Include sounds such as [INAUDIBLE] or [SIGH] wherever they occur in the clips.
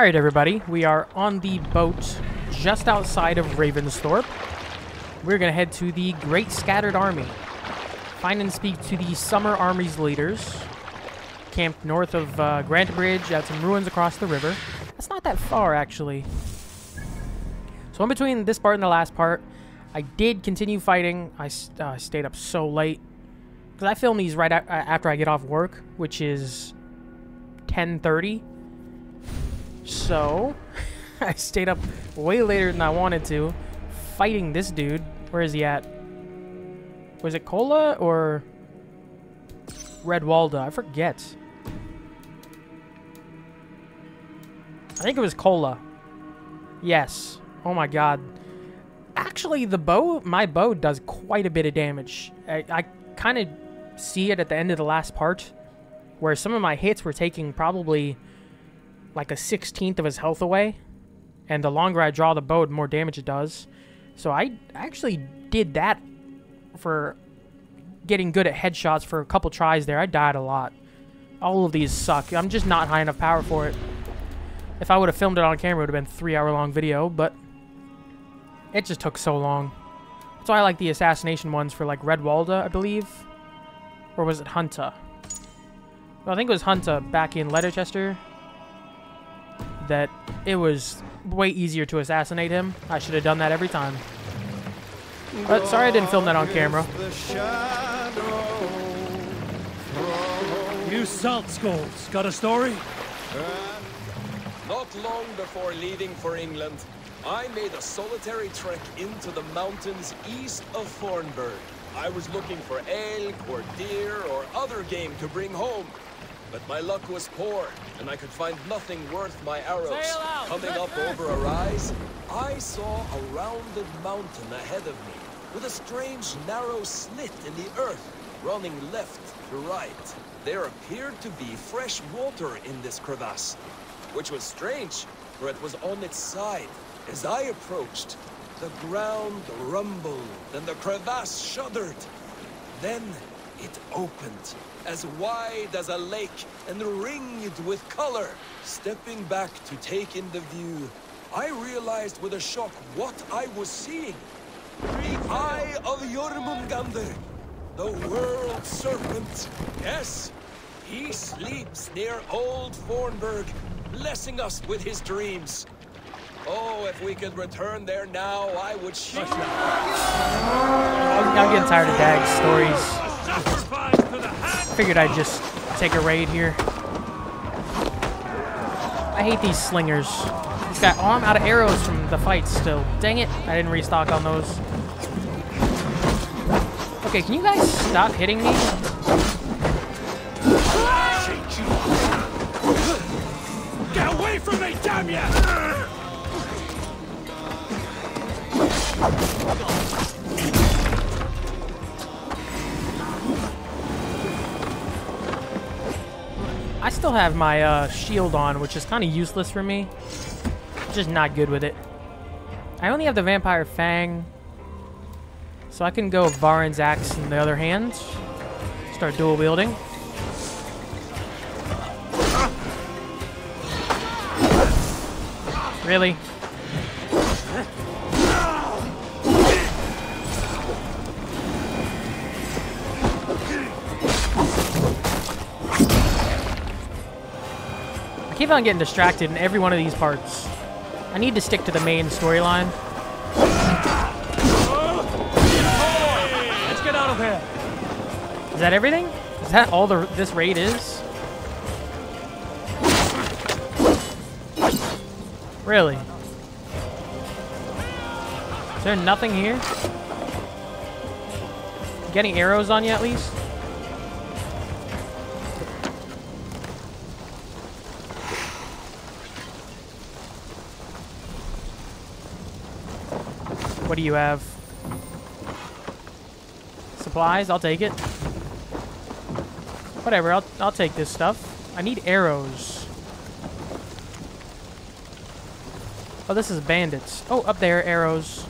Alright, everybody. We are on the boat just outside of Ravensthorpe. We're going to head to the Great Scattered Army. Find and speak to the Summer Army's leaders. Camped north of uh, Grantebridge at some ruins across the river. That's not that far, actually. So in between this part and the last part, I did continue fighting. I uh, stayed up so late. Because I film these right after I get off work, which is 10.30. So, [LAUGHS] I stayed up way later than I wanted to, fighting this dude. Where is he at? Was it Cola or Redwalda? I forget. I think it was Cola. Yes. Oh my god. Actually, the bow, my bow does quite a bit of damage. I, I kind of see it at the end of the last part, where some of my hits were taking probably like a 16th of his health away. And the longer I draw the bow, the more damage it does. So I actually did that for getting good at headshots for a couple tries there. I died a lot. All of these suck. I'm just not high enough power for it. If I would have filmed it on camera, it would have been three hour long video, but it just took so long. That's why I like the assassination ones for like Red Walda, I believe. Or was it Hunter? Well, I think it was Hunter back in Letterchester that it was way easier to assassinate him. I should have done that every time. But sorry I didn't film that on camera. You salt skulls, got a story? Not long before leaving for England, I made a solitary trek into the mountains east of Fornburg. I was looking for elk or deer or other game to bring home. But my luck was poor, and I could find nothing worth my arrows. Coming up over a rise, I saw a rounded mountain ahead of me, with a strange narrow slit in the earth, running left to right. There appeared to be fresh water in this crevasse, which was strange, for it was on its side. As I approached, the ground rumbled, and the crevasse shuddered. Then it opened, as wide as a lake and ringed with color. Stepping back to take in the view, I realized with a shock what I was seeing. The Eye of Jormungandr, the world serpent. Yes, he sleeps near Old Fornburg, blessing us with his dreams. Oh, if we could return there now, I would shoot. I'm getting tired of Dag's stories. Figured I'd just take a raid here. I hate these slingers. This guy, oh, I'm out of arrows from the fight still. Dang it, I didn't restock on those. Okay, can you guys stop hitting me? Get away from me, damn you! I still have my uh, shield on, which is kind of useless for me. Just not good with it. I only have the Vampire Fang. So I can go Varin's Axe in the other hand. Start dual wielding. Really? Keep on getting distracted in every one of these parts. I need to stick to the main storyline. Let's get out of here. Is that everything? Is that all the this raid is? Really? Is there nothing here? Getting arrows on you at least? What do you have? Supplies? I'll take it. Whatever, I'll, I'll take this stuff. I need arrows. Oh, this is bandits. Oh, up there, arrows.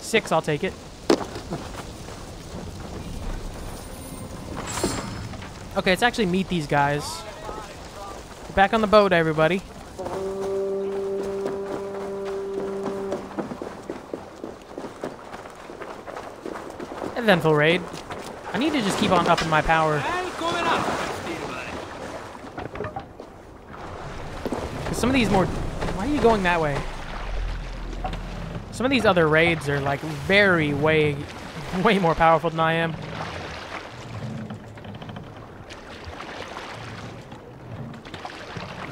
Six, I'll take it. Okay, let's actually meet these guys. Back on the boat, everybody. Eventful raid. I need to just keep on upping my power. Cause some of these more... Why are you going that way? Some of these other raids are like very way, [LAUGHS] way more powerful than I am.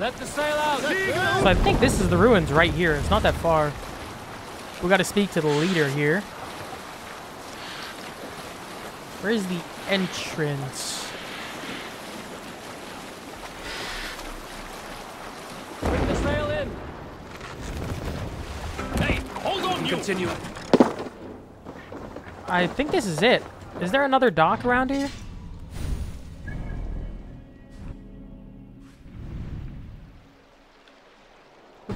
Let the sail out. So I think this is the ruins right here. It's not that far. We got to speak to the leader here. Where is the entrance? Bring the sail in. Hey, hold on, you. Continue. I think this is it. Is there another dock around here?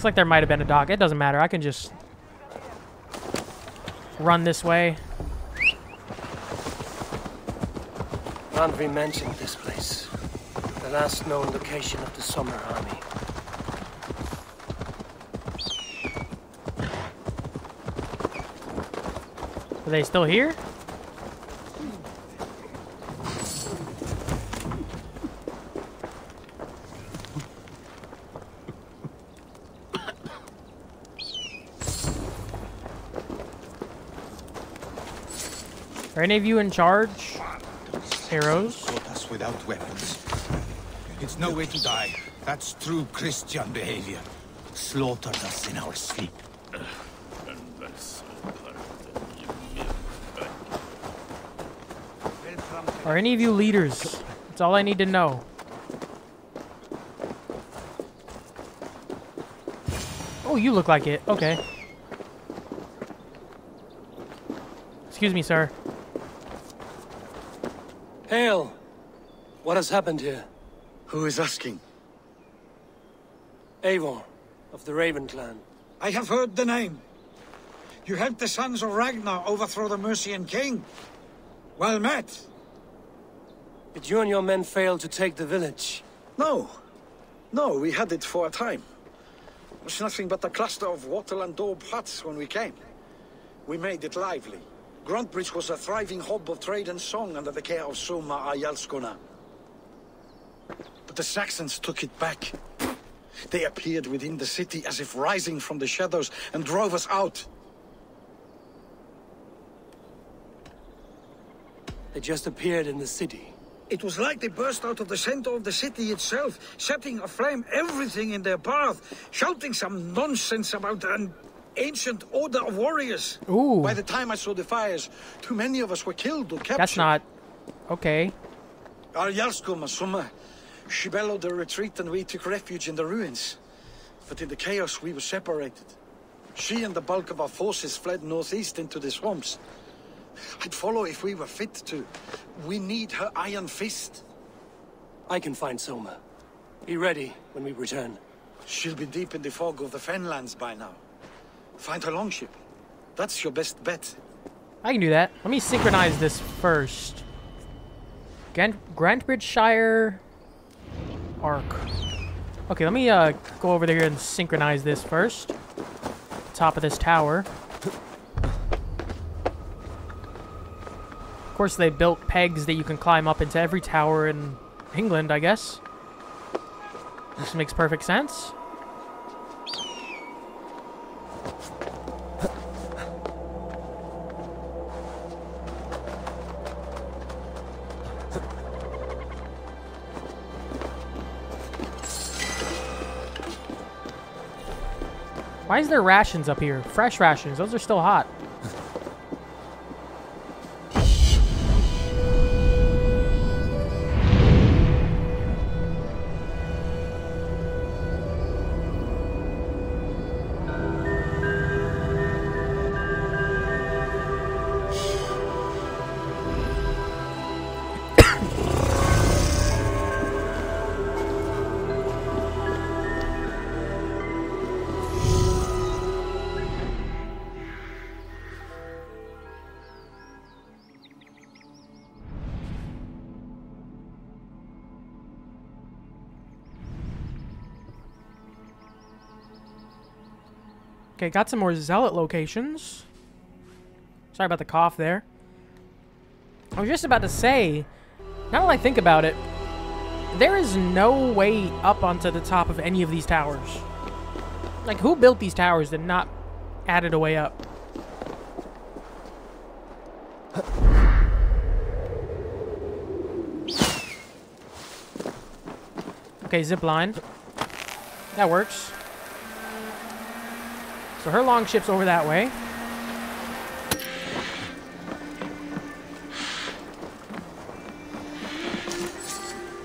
Looks like there might have been a dock. It doesn't matter. I can just run this way. Landry mentioned this place. The last known location of the Summer Army. Are they still here? Any of you in charge? Fought us without weapons. It's no way to die. That's true Christian behavior. Slaughtered us in our sleep. Are any of you leaders? That's all I need to know. Oh, you look like it. Okay. Excuse me, sir. Hail! What has happened here? Who is asking? Eivor, of the Raven clan. I have heard the name. You helped the sons of Ragnar overthrow the Mercian king. Well met. Did you and your men fail to take the village? No. No, we had it for a time. It was nothing but a cluster of wattle and daub huts when we came. We made it lively. Grantebridge was a thriving hub of trade and song under the care of Soma Jarlskona. But the Saxons took it back. They appeared within the city as if rising from the shadows and drove us out. They just appeared in the city. It was like they burst out of the center of the city itself, setting aflame everything in their path, shouting some nonsense about an ancient order of warriors. Ooh. By the time I saw the fires, too many of us were killed or captured. That's not... Okay. Our Jarlskona, Soma, she bellowed the retreat and we took refuge in the ruins. But in the chaos we were separated. She and the bulk of our forces fled northeast into the swamps. I'd follow if we were fit to. We need her iron fist. I can find Soma. Be ready when we return. She'll be deep in the fog of the Fenlands by now. Find her longship. That's your best bet. I can do that. Let me synchronize this first. Grant Grantebridgescire Arc. Okay, let me uh, go over there and synchronize this first. Top of this tower. Of course, they built pegs that you can climb up into every tower in England, I guess. This makes perfect sense. Why is there rations up here? Fresh rations. Those are still hot. Okay, got some more zealot locations. Sorry about the cough there. I was just about to say, now that I think about it, there is no way up onto the top of any of these towers. Like, who built these towers and not added a way up? Okay, zip line. That works. So her long ship's over that way.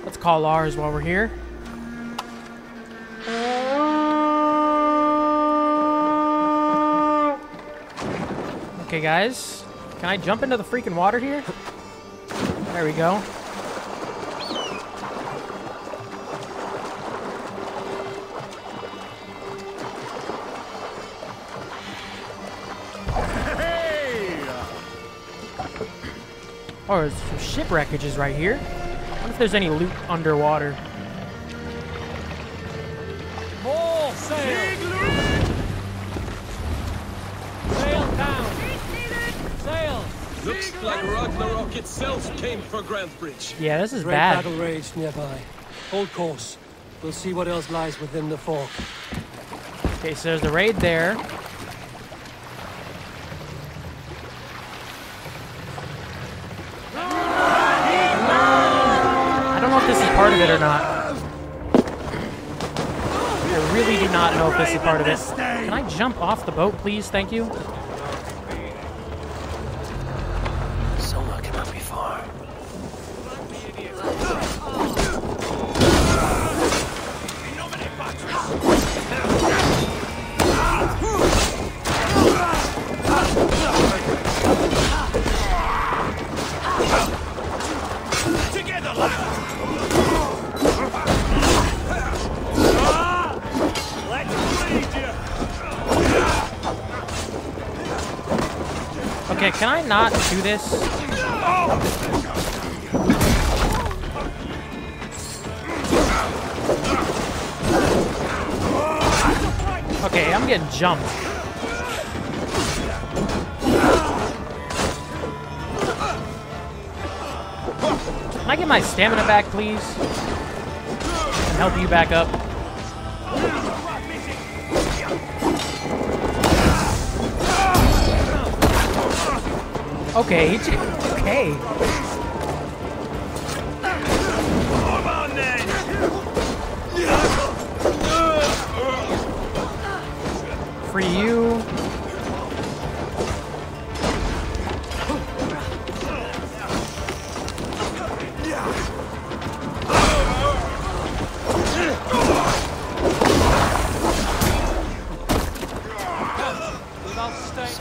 Let's call ours while we're here. Okay, guys. Can I jump into the freaking water here? There we go. Oh, there's some shipwreckages right here. I wonder if there's any loot underwater. More sail! Sail down! Sail! Looks like Ragnarok itself came for Grantebridge. Yeah, this is Great bad. battle raged nearby. Hold course. We'll see what else lies within the fork. Okay, so there's the raid there. I don't know if this is part of it or not. I really do not know if this is part of it. Can I jump off the boat, please? Thank you. Can I not do this? Okay, I'm getting jumped. Can I get my stamina back, please? And help you back up. Okay, okay. For you.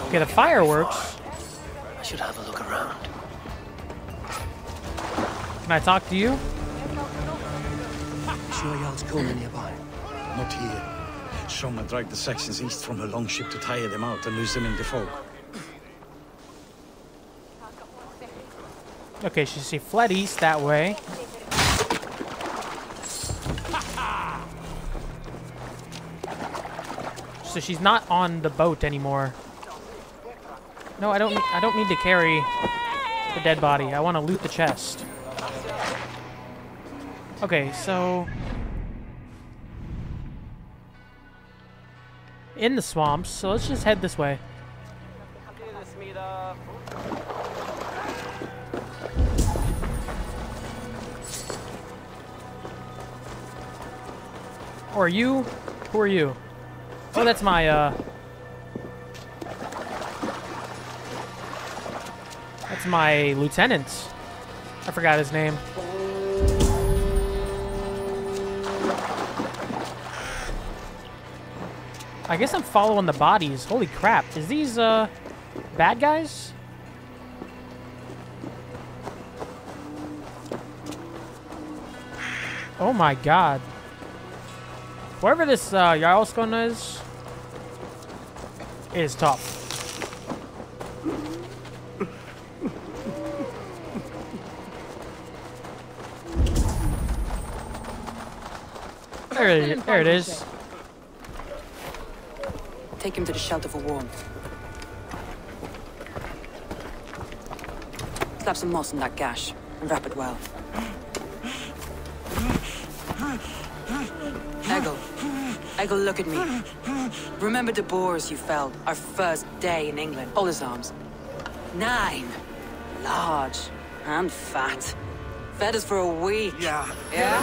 Okay, the fireworks. Can I talk to you? Sure Jarlskona nearby. Not here. Someone dragged the Saxons east from her longship to tire them out and lose them in the fog. Okay, she, she fled east that way. So she's not on the boat anymore. No, I don't. I don't need to carry the dead body. I want to loot the chest. Okay, so in the swamps. So let's just head this way. Or are you? Who are you? Oh, that's my, uh... That's my lieutenant. I forgot his name. I guess I'm following the bodies. Holy crap. Is these, uh, bad guys? Oh my god. Wherever this uh, Jarlskon is, is tough. There it, there it is. Take him to the shelter for warmth. Slap some moss on that gash and wrap it well. Eggle. Eggle, look at me. Remember the boars you felled our first day in England? All his arms. Nine. Large and fat. Fed us for a week. Yeah. Yeah?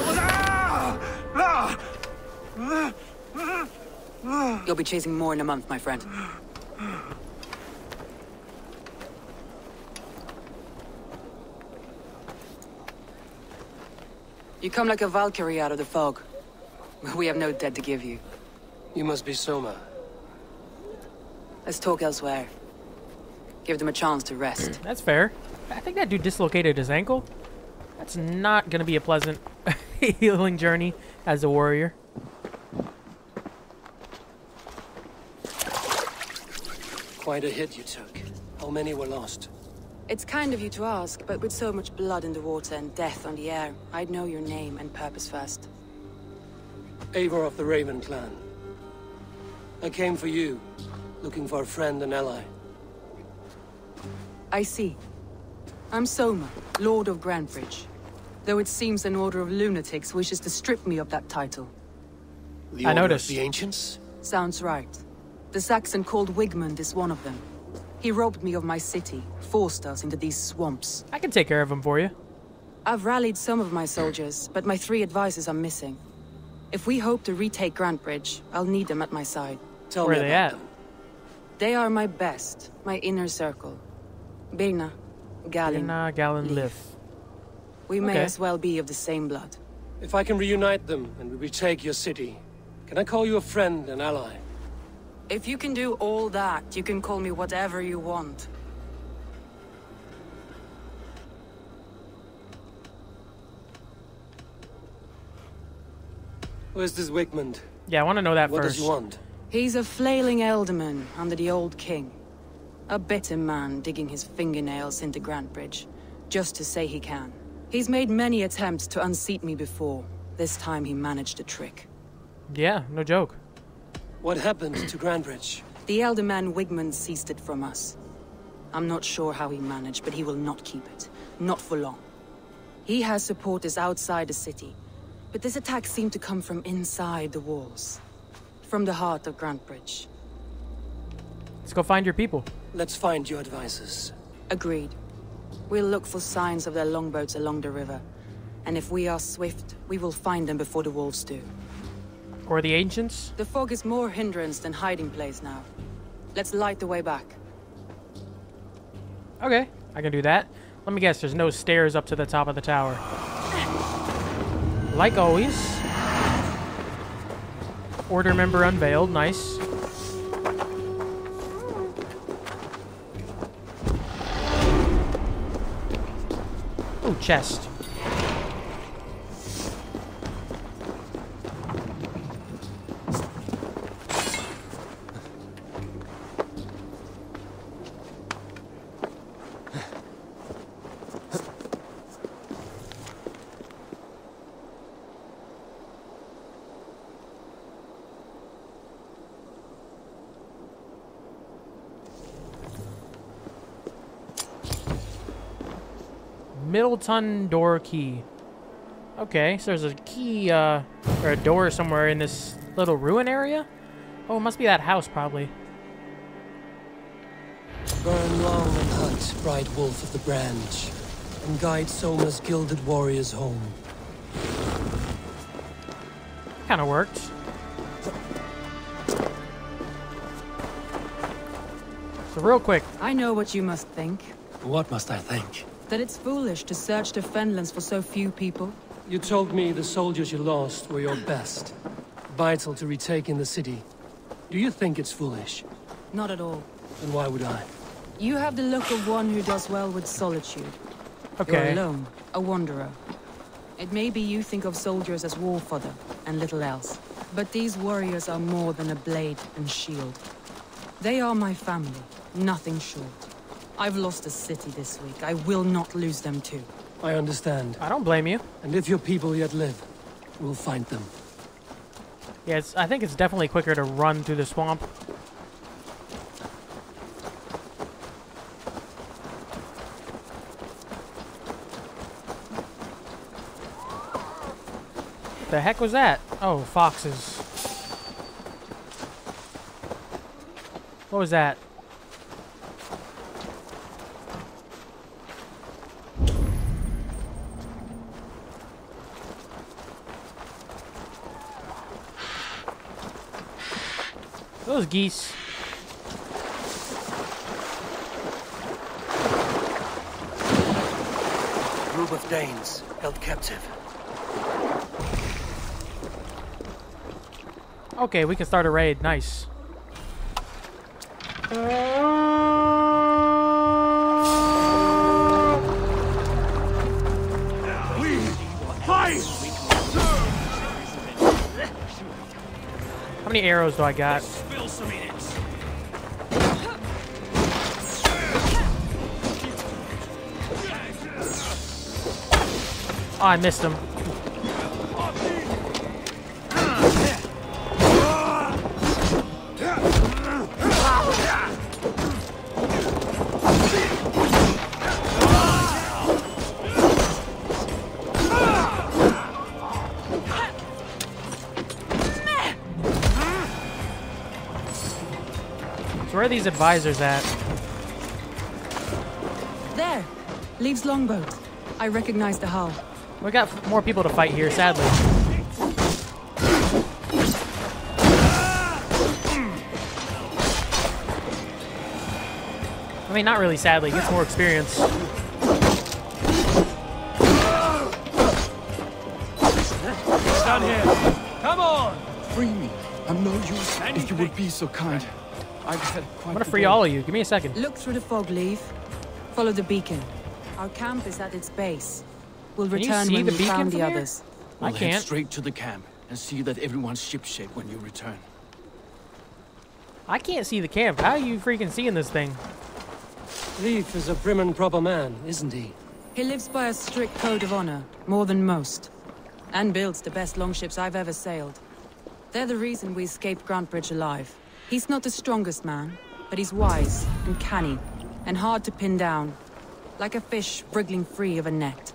Ah! Ah! [GASPS] You'll be chasing more in a month, my friend. You come like a Valkyrie out of the fog. [LAUGHS] We have no dead to give you. You must be Soma. Let's talk elsewhere. Give them a chance to rest. [CLEARS THROAT] That's fair. I think that dude dislocated his ankle. That's not gonna be a pleasant [LAUGHS] healing journey as a warrior. Quite a hit you took. How many were lost? It's kind of you to ask, but with so much blood in the water and death on the air, I'd know your name and purpose first. Eivor of the Raven clan. I came for you, looking for a friend and ally. I see. I'm Soma, Lord of Grantebridge. Though it seems an order of lunatics wishes to strip me of that title. The I Order of noticed. The Ancients? Sounds right. The Saxon called Wigmund is one of them. He robbed me of my city, forced us into these swamps. I can take care of him for you. I've rallied some of my soldiers, but my three advisors are missing. If we hope to retake Grantebridge, I'll need them at my side. Tell Where me are they about at? them. They are my best, my inner circle. Birna, Galen, Birna, Galen, Leif. Liv. We may Okay. as well be of the same blood. If I can reunite them and we retake your city, can I call you a friend and ally? If you can do all that, you can call me whatever you want. Where's this Wigmund? Yeah, I want to know that What first. does he want? He's a flailing ealdorman under the old king. A bitter man digging his fingernails into Grantebridge, just to say he can. He's made many attempts to unseat me before. This time he managed a trick. Yeah, no joke. What happened to Grantebridge? The elder man Wigman seized it from us. I'm not sure how he managed, but he will not keep it. Not for long. He has supporters outside the city, but this attack seemed to come from inside the walls. From the heart of Grantebridge. Let's go find your people. Let's find your advisors. Agreed. We'll look for signs of their longboats along the river. And if we are swift, we will find them before the wolves do. Or the ancients. The fog is more hindrance than hiding place now. Let's light the way back. Okay, I can do that. Let me guess, there's no stairs up to the top of the tower. Like always. Order member unveiled, nice. Ooh, chest. Middleton door key. Okay, so there's a key, uh, or a door somewhere in this little ruin area? Oh, it must be that house, probably. Burn long and hunt, bright wolf of the branch, and guide Soma's gilded warriors home. Kind of worked. So real quick, I know what you must think. What must I think? That it's foolish to search the Fenlands for so few people. You told me the soldiers you lost were your best. Vital to retaking the city. Do you think it's foolish? Not at all. Then why would I? You have the look of one who does well with solitude. Okay. You're alone, a wanderer. It may be you think of soldiers as war fodder and little else. But these warriors are more than a blade and shield. They are my family, nothing short. I've lost a city this week. I will not lose them too. I understand. I don't blame you. And if your people yet live, we'll find them. Yes, I think it's definitely quicker to run through the swamp. The heck was that? Oh, foxes. What was that? Those geese. Group of Danes held captive. Okay, we can start a raid. Nice. How many arrows do I got? Oh, I missed him. So where are these advisors at? There! Leif's longboat. I recognize the hull. We got more people to fight here, sadly. I mean, not really sadly. Gets more experience. Down here. Come on. Free me. I'm no use if you would be so kind. I've had quite I'm gonna free day. all of you. Give me a second. Look through the fog, Leif. Follow the beacon. Our camp is at its base. We'll Can you return see when the we found the here? others. I We'll head can't. straight to the camp and see that everyone's shipshape when you return. I can't see the camp. How are you freaking seeing this thing? Leif is a prim and proper man, isn't he? He lives by a strict code of honor, more than most. And builds the best longships I've ever sailed. They're the reason we escaped Grantebridge alive. He's not the strongest man, but he's wise and canny, and hard to pin down. Like a fish wriggling free of a net.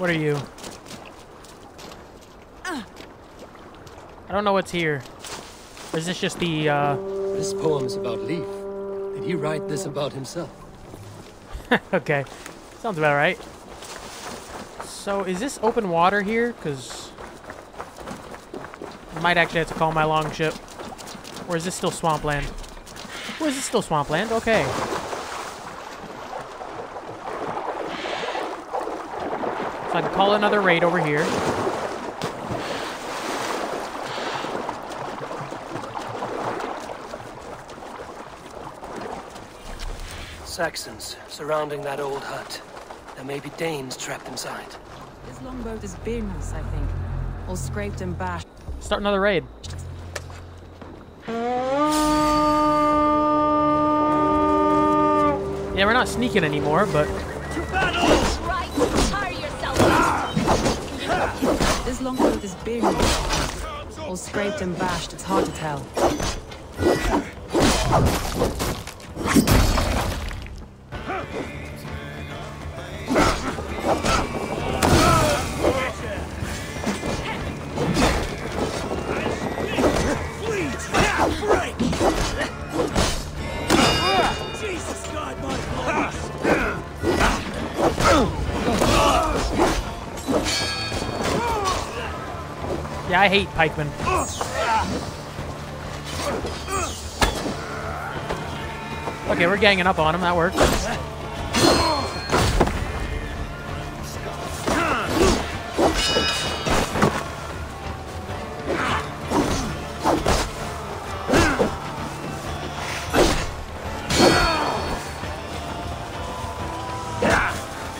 What are you? I don't know what's here. Or is this just the, uh... This poem's about Leif. Did he write this about himself? [LAUGHS] okay. Sounds about right. So, is this open water here? Because... I might actually have to call my longship. Or is this still swampland? Or is this still swampland? Okay. So I can call another raid over here. Saxons surrounding that old hut. There may be Danes trapped inside. This longboat is Birna's, I think. All scraped and bashed. Start another raid. Yeah, we're not sneaking anymore, but This longboat is Birna's. All scraped and bashed, it's hard to tell. I hate pikemen. Okay, we're ganging up on him. That works.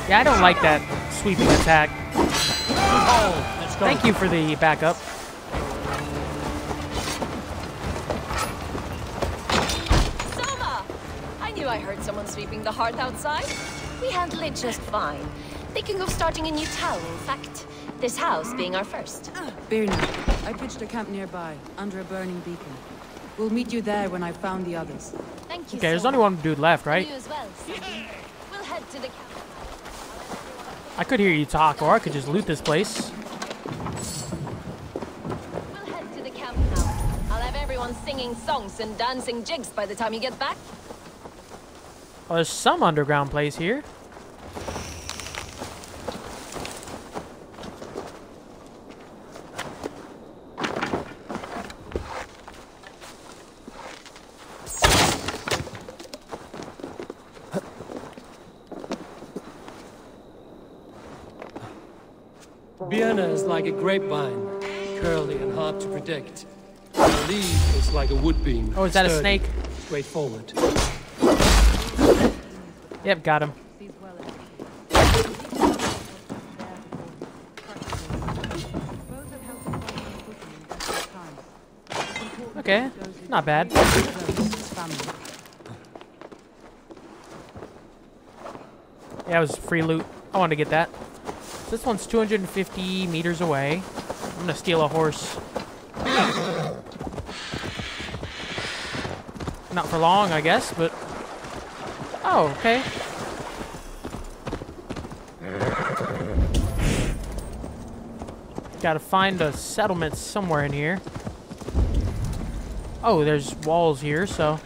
Yeah, I don't like that sweeping attack. Oh, Let's. Thank you for the backup. Sweeping the hearth outside. We handle it just fine. Thinking of starting a new town, in fact. This house being our first. Ah, Birnus. I pitched a camp nearby, under a burning beacon. We'll meet you there when I've found the others. Thank you. Okay, there's only one dude left, right? You as well, We'll head to the camp. I could hear you talk, or I could just loot this place. We'll head to the camp now. I'll have everyone singing songs and dancing jigs by the time you get back. Well, there's some underground place here. Vienna is like a grapevine, curly and hard to predict. The Leif is like a wood beam. Oh, is that a sturdy, snake? Straightforward. Yep, got him. Okay, not bad. Yeah, it was free loot. I wanted to get that. This one's 250 meters away. I'm gonna steal a horse. Not for long, I guess, but... Oh, okay. Gotta find a settlement somewhere in here. Oh, there's walls here, so...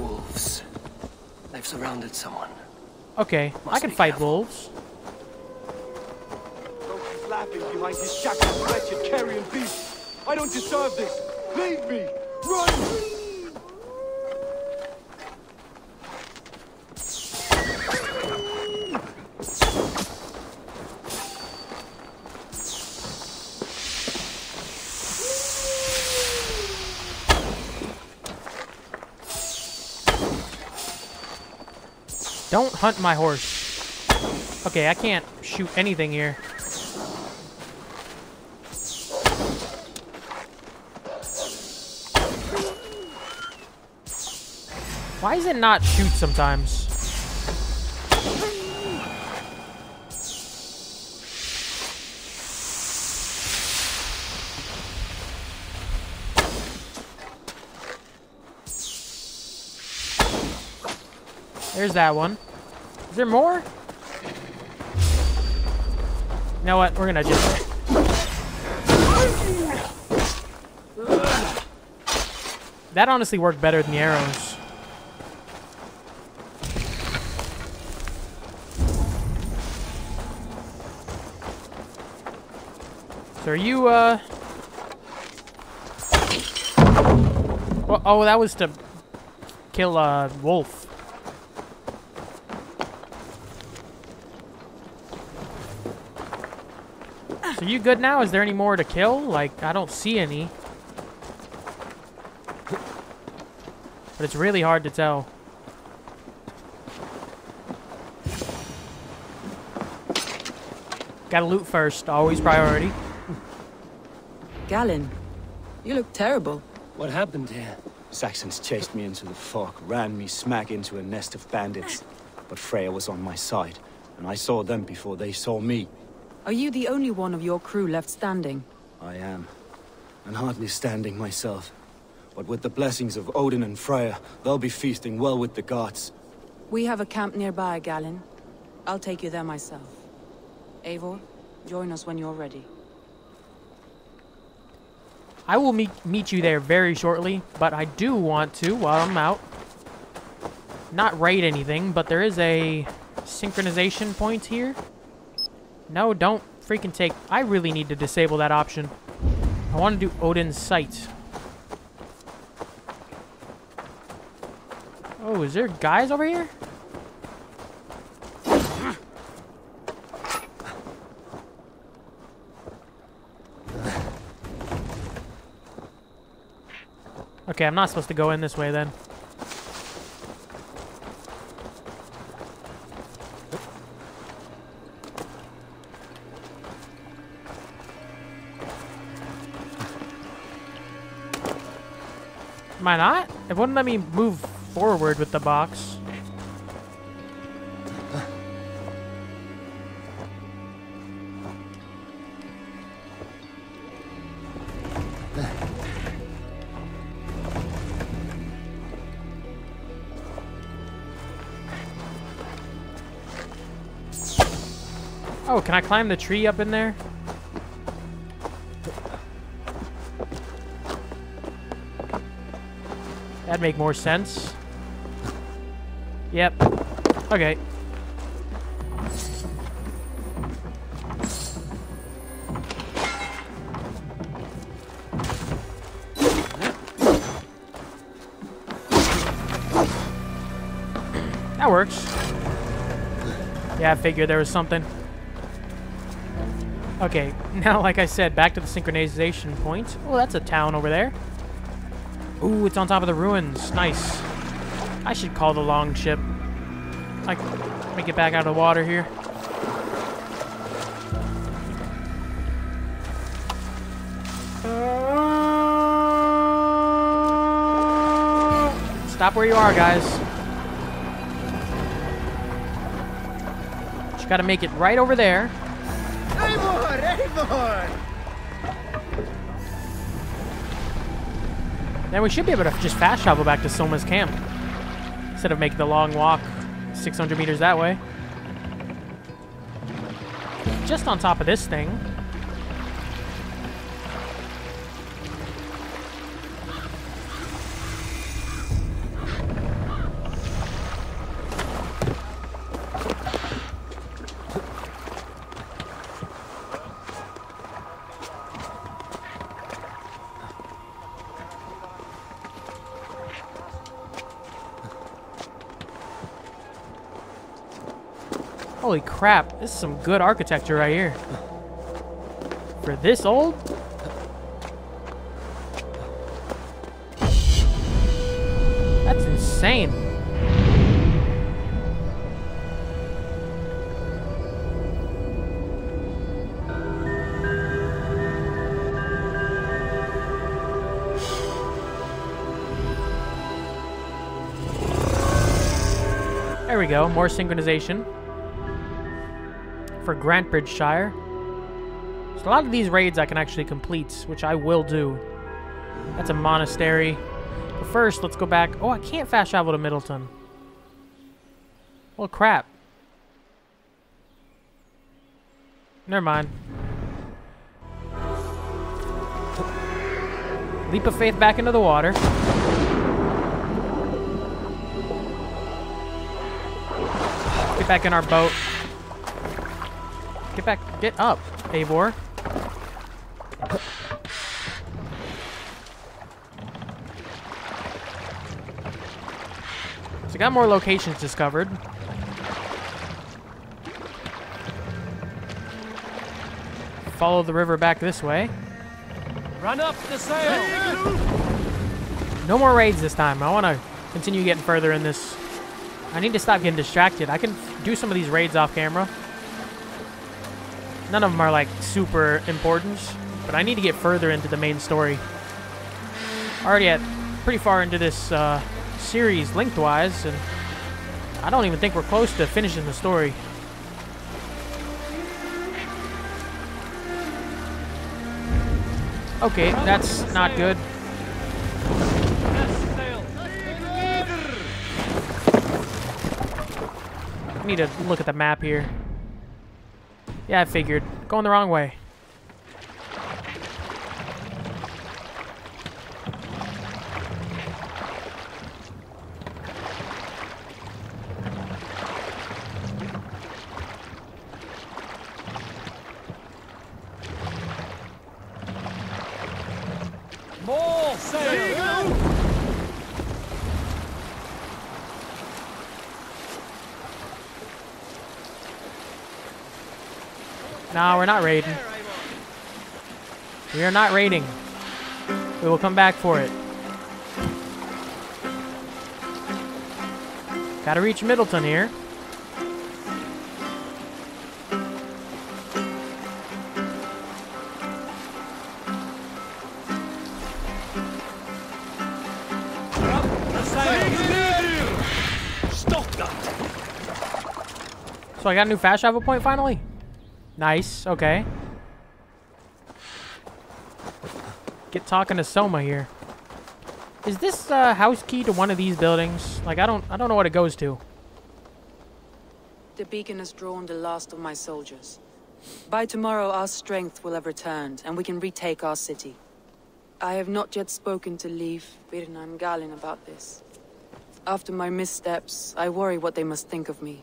Wolves. They've surrounded someone. Okay, I can be fight careful. wolves. He's laughing behind his shackled, wretched carrion beast. I don't deserve this. Leave me. Run! Don't hunt my horse. Okay, I can't shoot anything here. Why is it not shoot sometimes? There's that one. Is there more? You know what? We're gonna just... That honestly worked better than the arrows. So are you, uh... Well, oh, that was to kill a wolf. You good now? Is there any more to kill? Like, I don't see any. But it's really hard to tell. Gotta loot first, always priority. Galen, you look terrible. What happened here? Saxons chased me into the fog, ran me smack into a nest of bandits. But Freya was on my side, and I saw them before they saw me. Are you the only one of your crew left standing? I am. And hardly standing myself. But with the blessings of Odin and Freya, they'll be feasting well with the gods. We have a camp nearby, Galen. I'll take you there myself. Eivor, join us when you're ready. I will meet meet you there very shortly, but I do want to, while I'm out, not raid anything, but there is a synchronization point here. No, don't freaking take... I really need to disable that option. I want to do Odin's Sight. Oh, is there guys over here? Okay, I'm not supposed to go in this way then. Am I not? It wouldn't let me move forward with the box. Oh, can I climb the tree up in there? That'd make more sense. Yep. Okay. That works. Yeah, I figured there was something. Okay, [LAUGHS] now like I said, back to the synchronization point. Oh, that's a town over there. Ooh, it's on top of the ruins. Nice. I should call the long ship. Like, let me get back out of the water here. Stop where you are, guys. Just gotta make it right over there. Eivor! Eivor! Then we should be able to just fast travel back to Soma's camp. Instead of making the long walk 600 meters that way. Just on top of this thing. Holy crap, this is some good architecture right here. For this old? That's insane. There we go, more synchronization for Grantebridgescire. So a lot of these raids I can actually complete, which I will do. That's a monastery. But first, let's go back. Oh, I can't fast travel to Middleton. Well, crap. Never mind. Leap of faith back into the water. Get back in our boat. Get up, Eivor. So we got more locations discovered. Follow the river back this way. Run up the sail! No more raids this time. I want to continue getting further in this. I need to stop getting distracted. I can do some of these raids off camera. None of them are like super important, but I need to get further into the main story. Already at pretty far into this uh, series lengthwise, and I don't even think we're close to finishing the story. Okay, that's not good. I need to look at the map here. Yeah, I figured. Going the wrong way. More sail! No, we're not raiding. We are not raiding. We will come back for it. Gotta reach Middleton here. So I got a new fast travel point finally? Nice, okay. Get talking to Soma here. Is this uh, house key to one of these buildings? Like I don't I don't know what it goes to. The beacon has drawn the last of my soldiers. By tomorrow, our strength will have returned, and we can retake our city. I have not yet spoken to Leif, Birna, and Galinn about this. After my missteps, I worry what they must think of me.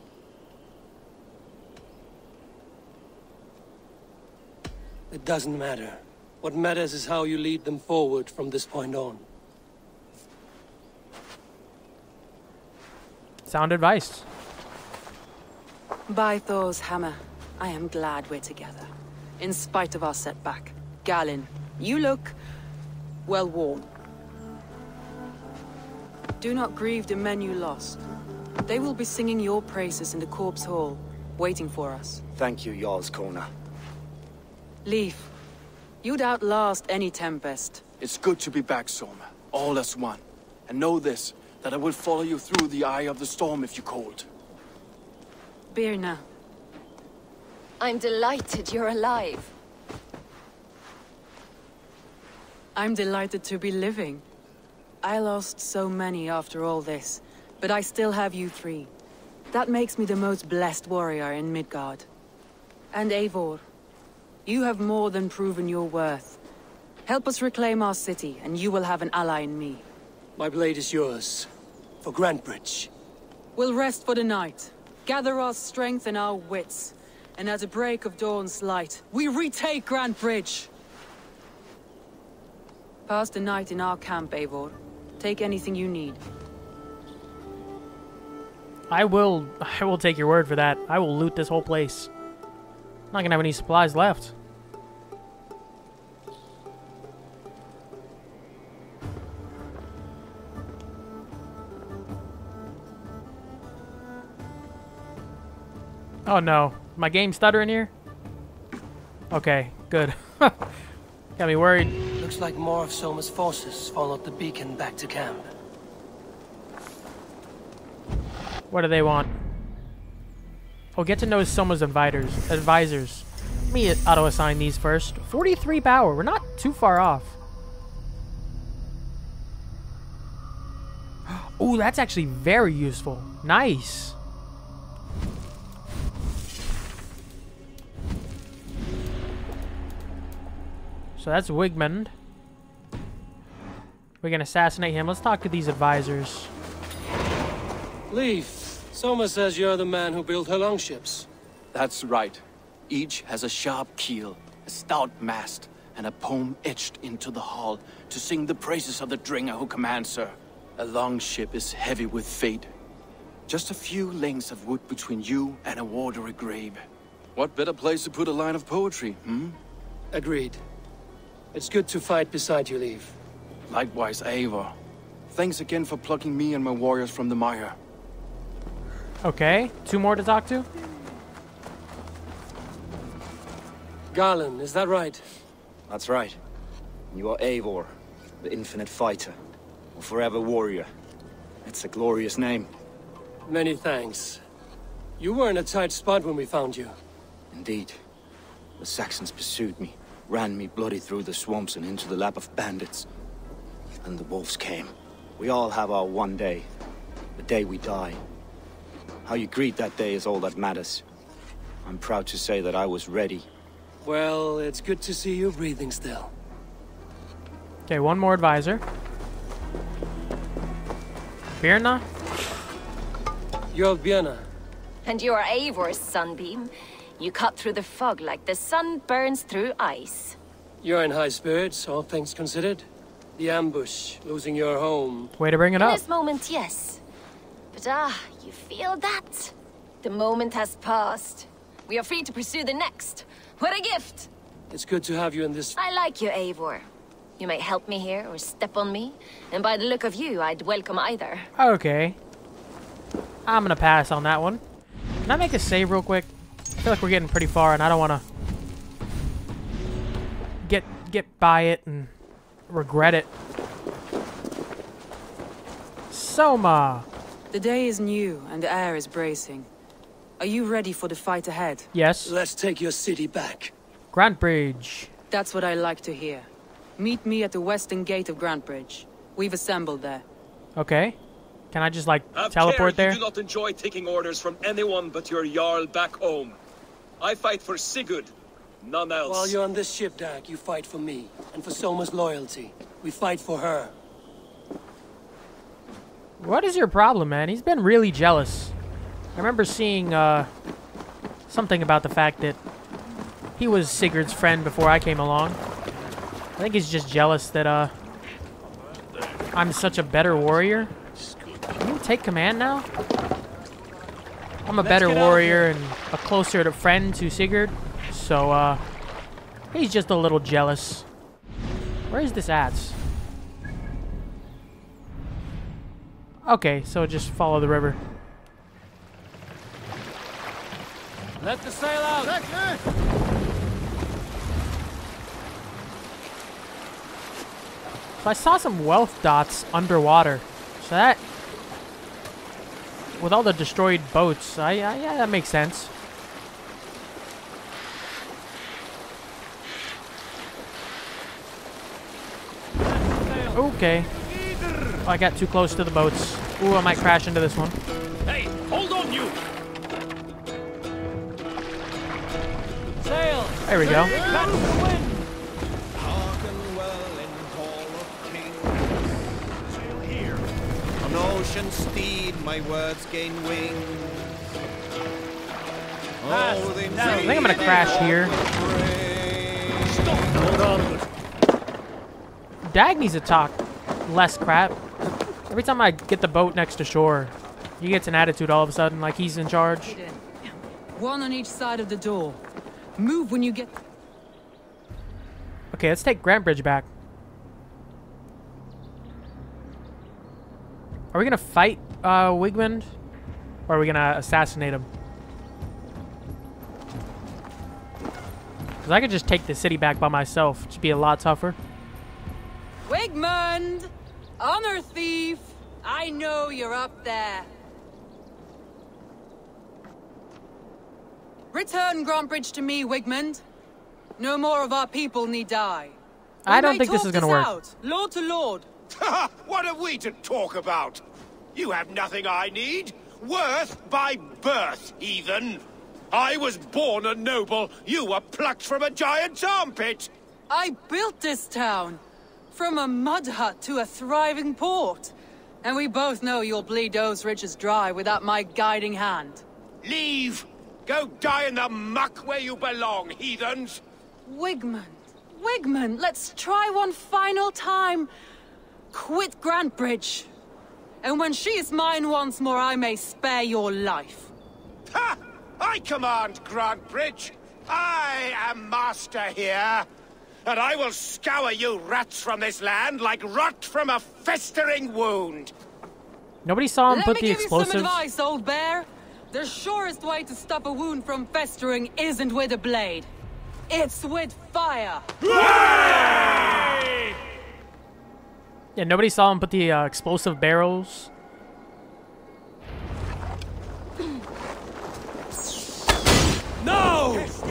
It doesn't matter. What matters is how you lead them forward from this point on. Sound advice. By Thor's hammer, I am glad we're together. In spite of our setback. Galinn, you look... well worn. Do not grieve the men you lost. They will be singing your praises in the Corpse Hall, waiting for us. Thank you, Jarlskona. Leif, you'd outlast any Tempest. It's good to be back, Soma. All as one. And know this, that I will follow you through the eye of the storm if you called. Birna, I'm delighted you're alive. I'm delighted to be living. I lost so many after all this, but I still have you three. That makes me the most blessed warrior in Midgard. And Eivor, you have more than proven your worth. Help us reclaim our city, and you will have an ally in me. My blade is yours. For Grantebridge. We'll rest for the night, gather our strength and our wits, and at the break of dawn's light, we retake Grantebridge! Pass the night in our camp, Eivor. Take anything you need. I will I will take your word for that. I will loot this whole place. I'm not gonna have any supplies left. Oh no. My game stuttering here? Okay, good. [LAUGHS] Got me worried. Looks like more of Soma's forces followed the beacon back to camp. What do they want? Oh, get to know Soma's advisors. Advisors. Let me auto-assign these first. 43 power. We're not too far off. [GASPS] Oh, that's actually very useful. Nice. So that's Wigmund. We can assassinate him. Let's talk to these advisors. Leif, Soma says you're the man who built her longships. That's right. Each has a sharp keel, a stout mast, and a poem etched into the hull to sing the praises of the Drengr who commands her. A longship is heavy with fate. Just a few lengths of wood between you and a watery grave. What better place to put a line of poetry, hmm? Agreed. It's good to fight beside you, Leif. Likewise, Eivor. Thanks again for plucking me and my warriors from the mire. Okay, two more to talk to? Galinn, is that right? That's right. You are Eivor, the infinite fighter, a forever warrior. It's a glorious name. Many thanks. You were in a tight spot when we found you. Indeed. The Saxons pursued me, ran me bloody through the swamps and into the lap of bandits. And the wolves came. We all have our one day. The day we die. How you greet that day is all that matters. I'm proud to say that I was ready. Well, it's good to see you breathing still. Okay, one more advisor. Birna? You're Birna. And you're Eivor's sunbeam. You cut through the fog like the sun burns through ice. You're in high spirits, all things considered. The ambush, losing your home. Way to bring it In up. this moment, yes. But ah, you feel that? The moment has passed. We are free to pursue the next. What a gift! It's good to have you in this... I like you, Eivor. You may help me here or step on me, and by the look of you, I'd welcome either. Okay. I'm gonna pass on that one. Can I make a save real quick? I feel like we're getting pretty far, and I don't want to get get by it and regret it. Soma. The day is new and the air is bracing. Are you ready for the fight ahead? Yes. Let's take your city back. Grantebridge. That's what I like to hear. Meet me at the western gate of Grantebridge. We've assembled there. Okay. Can I just like Have teleport care there? You do not enjoy taking orders from anyone but your Jarl back home. I fight for Sigurd. None else. While you're on this ship, Dag, you fight for me. And for Soma's loyalty. We fight for her. What is your problem, man? He's been really jealous. I remember seeing uh, something about the fact that he was Sigurd's friend before I came along. I think he's just jealous that uh, I'm such a better warrior. Can you take command now? I'm a Let's better warrior and a closer to friend to Sigurd, so uh, he's just a little jealous. Where is this at? Okay, so just follow the river. Let the sail out. So I saw some wealth dots underwater. So that, with all the destroyed boats, I, I yeah, that makes sense. Okay. Oh, I got too close to the boats. Ooh, I might crash into this one. Hey, hold on, you. Sail. There we go. Catch the wind. On ocean steed, my words gain wings. Oh, they I think I'm gonna crash here. Dag needs to talk less crap. Every time I get the boat next to shore, he gets an attitude all of a sudden, like he's in charge. One on each side of the door. Move when you get. Okay, let's take Grantebridge back. Are we gonna fight uh, Wigmund? Or are we gonna assassinate him? Because I could just take the city back by myself. It'd be a lot tougher. Wigmund! Honor thief! I know you're up there. Return Grantebridge to me, Wigmund. No more of our people need die. I don't think this is gonna work. Out, lord to lord. what are we to talk about? You have nothing I need. Worth by birth, heathen. I was born a noble. You were plucked from a giant's armpit. I built this town. From a mud hut to a thriving port. And we both know you'll bleed those riches dry without my guiding hand. Leave. Go die in the muck where you belong, heathens. Wigmund, Wigmund, let's try one final time. Quit Grantebridge. And when she is mine once more, I may spare your life. Ha! I command Grantebridge. I am master here. And I will scour you rats from this land like rot from a festering wound. Nobody saw him Let put me the give explosives. you some advice, old bear. The surest way to stop a wound from festering isn't with a blade. It's with fire. Yeah, nobody saw him put the uh, explosive barrels.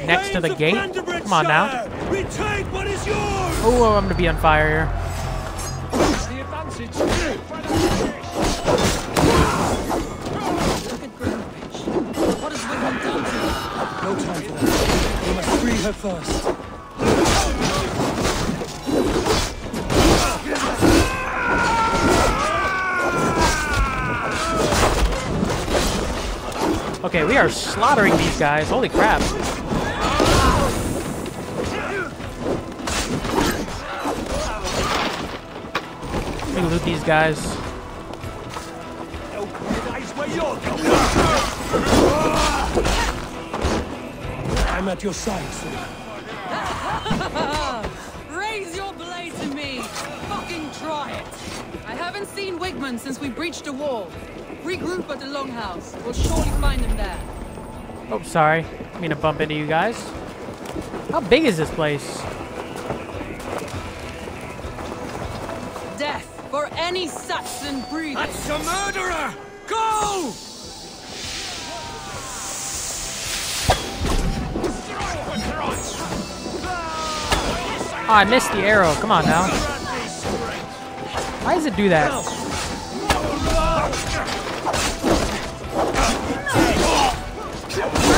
Next to the gate? Come on now. Shire! Retake what is yours! Oh, I'm gonna be on fire here. The advantage. What has Wigmund done to her? No time for that. We must free her first. Okay, we are slaughtering these guys. Holy crap. Let me loot these guys. I'm at your side, sir. [LAUGHS] Raise your blade to me. Fucking try it. I haven't seen Wigmund since we breached the wall. Regroup at the Longhouse. We'll surely find him there. Oh, sorry. I mean to bump into you guys. How big is this place? For any Saxon breathing. That's a murderer! Go! Oh, I missed the arrow. Come on now. Why does it do that?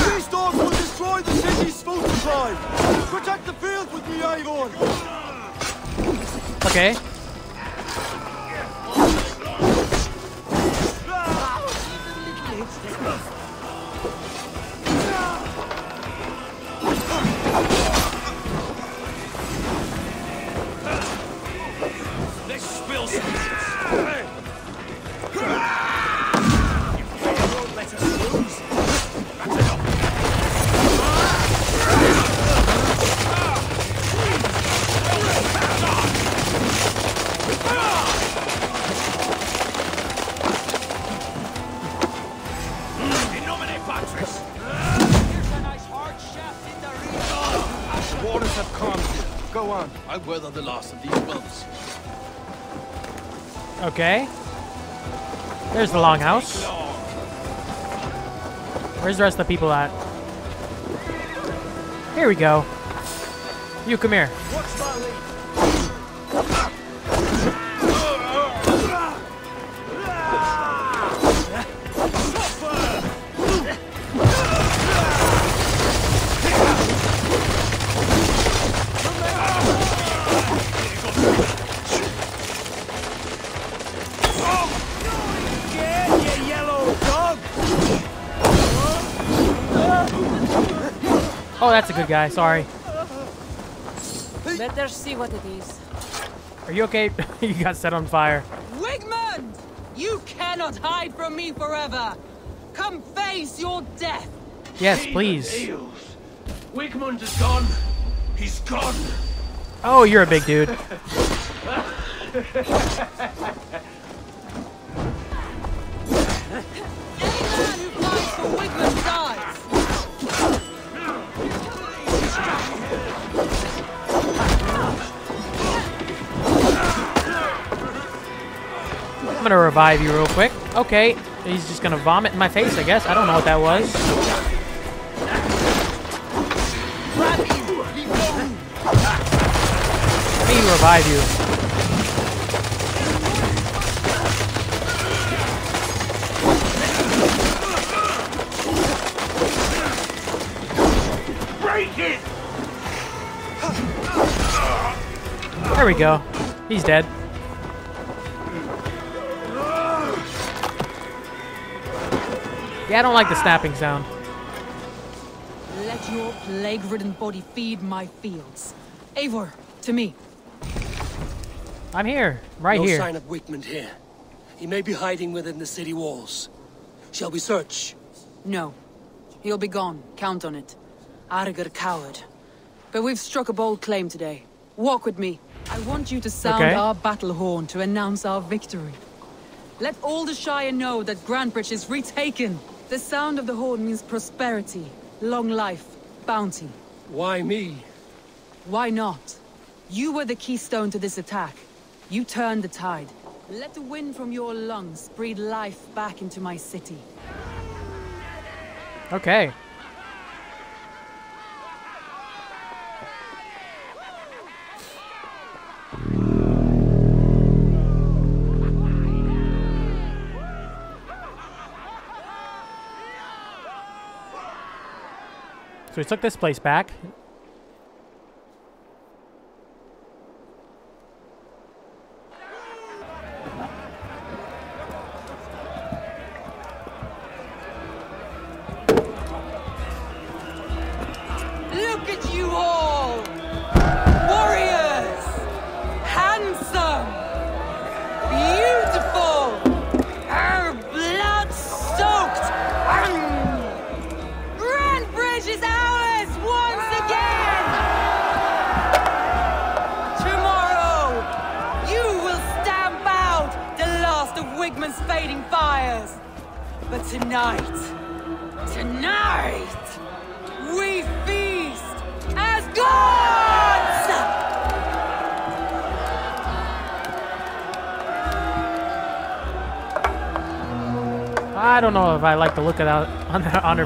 These dogs will destroy the city's food supply! Protect the fields with me, Eivor! Okay. Weather the last of these bumps. Okay. There's the longhouse. Where's the rest of the people at? Here we go. You come here. Good guy. Sorry. Better see what it is. Are you okay? [LAUGHS] you got set on fire. Wigmund! You cannot hide from me forever! Come face your death! Yes, please. Wigmund is gone. He's gone. Oh, you're a big dude. [LAUGHS] Any man who fights for Wigmund dies! Gonna revive you real quick. Okay. He's just gonna vomit in my face, I guess. I don't know what that was. Let me revive you. There we go. He's dead. Yeah, I don't like the snapping sound. Let your plague-ridden body feed my fields. Eivor, to me. I'm here. Right no here. sign of Wigmund here. He may be hiding within the city walls. Shall we search? No. He'll be gone. Count on it. Argr coward. But we've struck a bold claim today. Walk with me. I want you to sound Okay. our battle horn to announce our victory. Let all the Shire know that Grantebridge is retaken. The sound of the horn means prosperity, long life, bounty. Why me? Why not? You were the keystone to this attack. You turned the tide. Let the wind from your lungs breathe life back into my city. Okay. So we took this place back.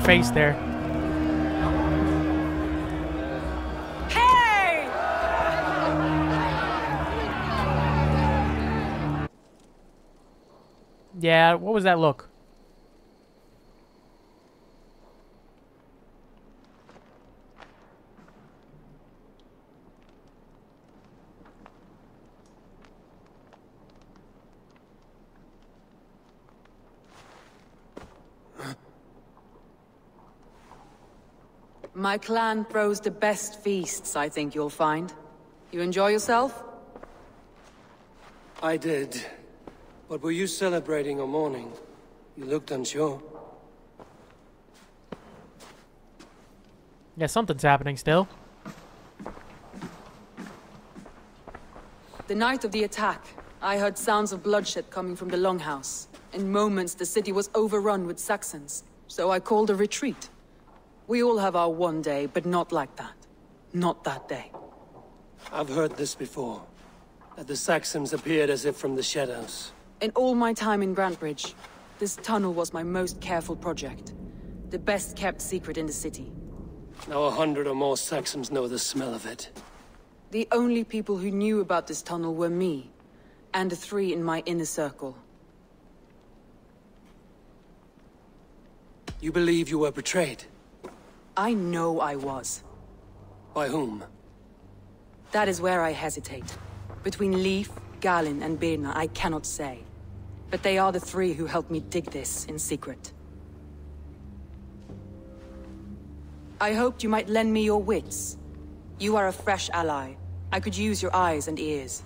Her face there. Hey! Yeah, what was that look? My clan throws the best feasts, I think you'll find. You enjoy yourself? I did. But were you celebrating or mourning? You looked unsure. Yeah, something's happening still. The night of the attack, I heard sounds of bloodshed coming from the Longhouse. In moments, the city was overrun with Saxons, so I called a retreat. We all have our one day, but not like that. Not that day. I've heard this before. That the Saxons appeared as if from the shadows. In all my time in Grantebridge, this tunnel was my most careful project. The best kept secret in the city. Now a hundred or more Saxons know the smell of it. The only people who knew about this tunnel were me, and the three in my inner circle. You believe you were betrayed? I know I was. By whom? That is where I hesitate. Between Leif, Galinn, and Birna, I cannot say. But they are the three who helped me dig this in secret. I hoped you might lend me your wits. You are a fresh ally. I could use your eyes and ears.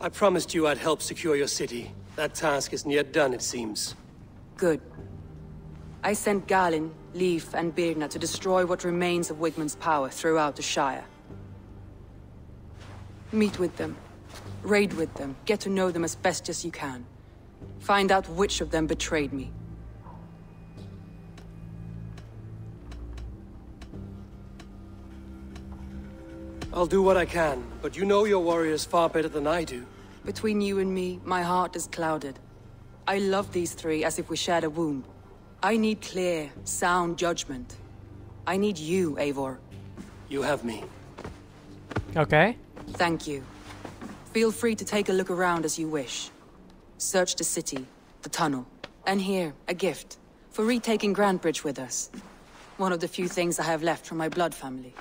I promised you I'd help secure your city. That task isn't yet done, it seems. Good. I sent Galinn, Leif, and Birna to destroy what remains of Wigmund's power throughout the Shire. Meet with them. Raid with them. Get to know them as best as you can. Find out which of them betrayed me. I'll do what I can, but you know your warriors far better than I do. Between you and me, my heart is clouded. I love these three as if we shared a womb. I need clear, sound judgment. I need you, Eivor. You have me. Okay. Thank you. Feel free to take a look around as you wish. Search the city, the tunnel, and here, a gift. For retaking Grantebridge with us. One of the few things I have left from my blood family.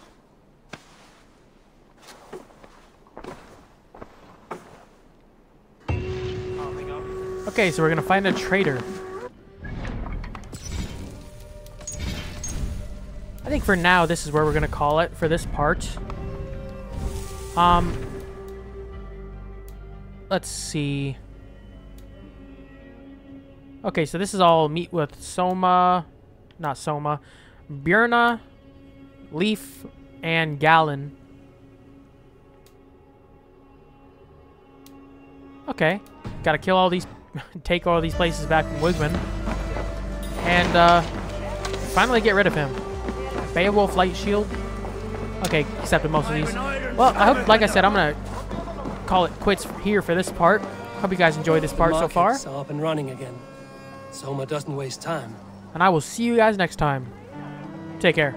Okay, so we're gonna find a traitor. I think for now, this is where we're gonna call it for this part. Um, let's see. Okay, so this is all meet with Soma, not Soma, Birna, Leaf, and Galinn. Okay, gotta kill all these, [LAUGHS] take all these places back from Wigmund, and uh, finally get rid of him. Beowulf Light Shield. Okay, accepted most of these. Well, I hope, like I said, I'm gonna call it quits here for this part. Hope you guys enjoyed this part so far. Up and running again. Soma doesn't waste time. And I will see you guys next time. Take care.